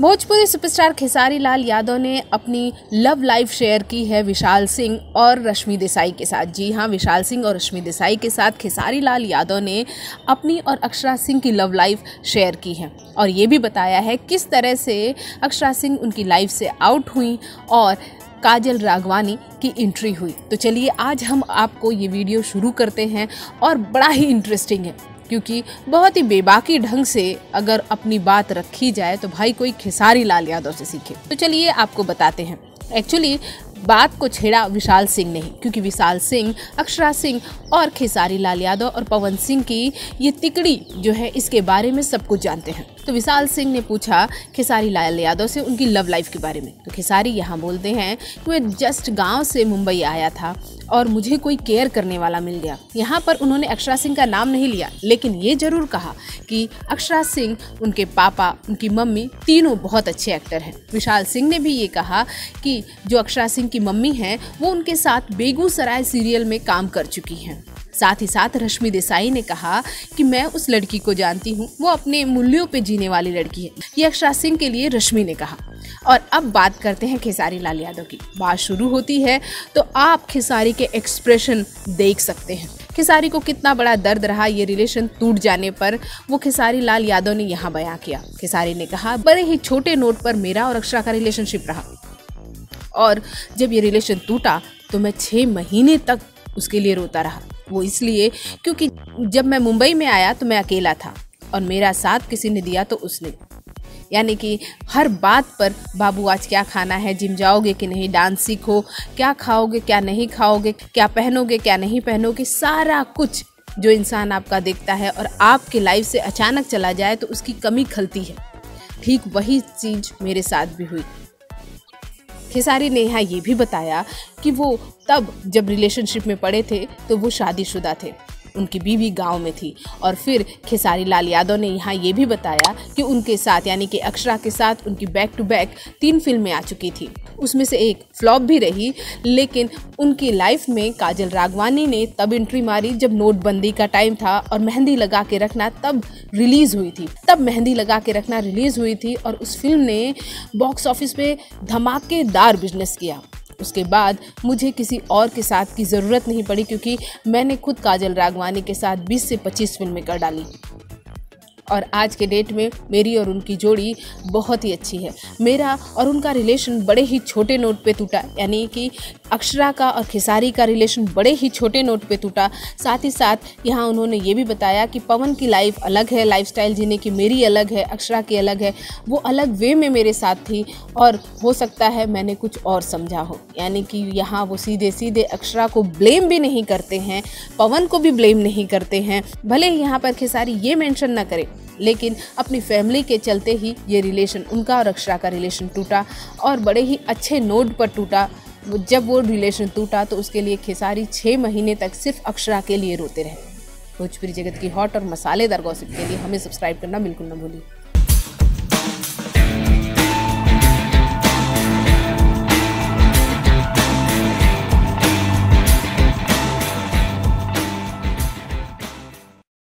Bhojpuri superstar Khesari Lal Yadav ने अपनी love life share की है विशाल सिंह और रश्मि देसाई के साथ। जी हाँ विशाल सिंह और रश्मि देसाई के साथ खेसारी लाल यादव ने अपनी और अक्षरा सिंह की लव लाइफ शेयर की है। और ये भी बताया है किस तरह से अक्षरा सिंह उनकी लाइफ से आउट हुई और काजल रागवानी की एंट्री हुई। तो चलिए, आज हम आपको ये वीडियो शुरू करते हैं और बड़ा ही इंटरेस्टिंग है। क्योंकि बहुत ही बेबाकी ढंग से अगर अपनी बात रखी जाए तो भाई कोई खिसारी लाल यादव से सीखे। तो चलिए आपको बताते हैं। एक्चुअली बात को छेड़ा विशाल सिंह ने, क्योंकि विशाल सिंह, अक्षरा सिंह और खेसारी लाल यादव और पवन सिंह की ये तिकड़ी जो है, इसके बारे में सब कुछ जानते हैं। तो विशाल सिंह ने पूछा, खेसारी लाल यादव से उनकी लव लाइफ के बारे में। तो खेसारी यहाँ बोलते हैं कि वह जस्ट गाँव से मुंबई आया था और मुझे कोई केयर करने वाला मिल गया। यहाँ पर उन्होंने अक्षरा सिंह का नाम नहीं लिया, लेकिन ये ज़रूर कहा कि अक्षरा सिंह, उनके पापा, उनकी मम्मी तीनों बहुत अच्छे एक्टर हैं। विशाल सिंह ने भी ये कहा कि जो अक्षरा सिंह की मम्मी हैं, वो उनके साथ बेगूसराय सीरियल में काम कर चुकी हैं। साथ ही साथ रश्मि देसाई ने कहा कि मैं उस लड़की को जानती हूँ, वो अपने मूल्यों पे जीने वाली लड़की है। ये अक्षरा सिंह के लिए रश्मि ने कहा। और अब बात करते हैं खेसारी लाल यादव की। बात शुरू होती है तो आप खेसारी के एक्सप्रेशन देख सकते हैं। खेसारी को कितना बड़ा दर्द रहा ये रिलेशन टूट जाने पर, वो खेसारी लाल यादव ने यहाँ बयां किया। खेसारी ने कहा, बड़े ही छोटे नोट पर मेरा और अक्षरा का रिलेशनशिप रहा। और जब ये रिलेशन टूटा तो मैं छः महीने तक उसके लिए रोता रहा। वो इसलिए क्योंकि जब मैं मुंबई में आया तो मैं अकेला था और मेरा साथ किसी ने दिया तो उसने। यानी कि हर बात पर, बाबू, आज क्या खाना है? जिम जाओगे कि नहीं? डांस सीखो। क्या खाओगे, क्या नहीं खाओगे? क्या पहनोगे, क्या नहीं पहनोगे? सारा कुछ जो इंसान आपका देखता है और आपके लाइफ से अचानक चला जाए तो उसकी कमी खलती है। ठीक वही चीज़ मेरे साथ भी हुई। खेसारी ने यहाँ ये भी बताया कि वो तब जब रिलेशनशिप में पड़े थे तो वो शादीशुदा थे। उनकी बीवी गाँव में थी। और फिर खेसारी लाल यादव ने यहाँ ये भी बताया कि उनके साथ, यानी कि अक्षरा के साथ, उनकी बैक टू बैक तीन फ़िल्में आ चुकी थी। उसमें से एक फ्लॉप भी रही, लेकिन उनकी लाइफ में काजल रागवानी ने तब एंट्री मारी जब नोटबंदी का टाइम था और मेहंदी लगा के रखना तब रिलीज़ हुई थी। तब मेहंदी लगा के रखना रिलीज़ हुई थी और उस फ़िल्म ने बॉक्स ऑफ़िस पे धमाकेदार बिज़नेस किया। उसके बाद मुझे किसी और के साथ की ज़रूरत नहीं पड़ी क्योंकि मैंने खुद काजल रागवानी के साथ 20 से 25 फ़िल्में कर डाली। और आज के डेट में मेरी और उनकी जोड़ी बहुत ही अच्छी है। मेरा और उनका रिलेशन बड़े ही छोटे नोट पे टूटा, यानी कि अक्षरा का और खेसारी का रिलेशन बड़े ही छोटे नोट पे टूटा। साथ ही साथ यहाँ उन्होंने ये भी बताया कि पवन की लाइफ अलग है लाइफस्टाइल जीने की मेरी अलग है, अक्षरा की अलग है, वो अलग वे में मेरे साथ थी और हो सकता है मैंने कुछ और समझा हो। यानी कि यहाँ वो सीधे सीधे अक्षरा को ब्लेम भी नहीं करते हैं, पवन को भी ब्लेम नहीं करते हैं। भले यहाँ पर खेसारी ये मैंशन ना करे लेकिन अपनी फैमिली के चलते ही ये रिलेशन उनका और अक्षरा का रिलेशन टूटा और बड़े ही अच्छे नोट पर टूटा। जब वो रिलेशन टूटा तो उसके लिए खेसारी छः महीने तक सिर्फ़ अक्षरा के लिए रोते रहे। भोजपुरी जगत की हॉट और मसालेदार गॉसिप के लिए हमें सब्सक्राइब करना बिल्कुल ना भूलिए।